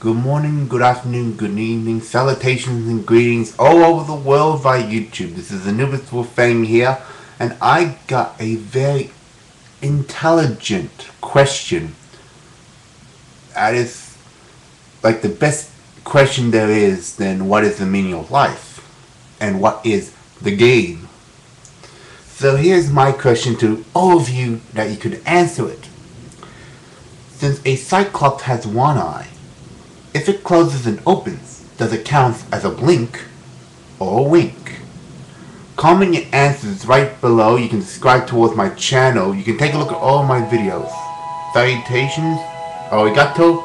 Good morning, good afternoon, good evening, salutations and greetings all over the world via YouTube. This is Anubis Wolfang here, and I got a very intelligent question. That is like the best question there is, then what is the meaning of life? And what is the game? So here's my question to all of you that you could answer it. Since a cyclops has one eye, if it closes and opens, does it count as a blink or a wink? Comment your answers right below. You can subscribe towards my channel. You can take a look at all my videos. Salutations, oh, arigato,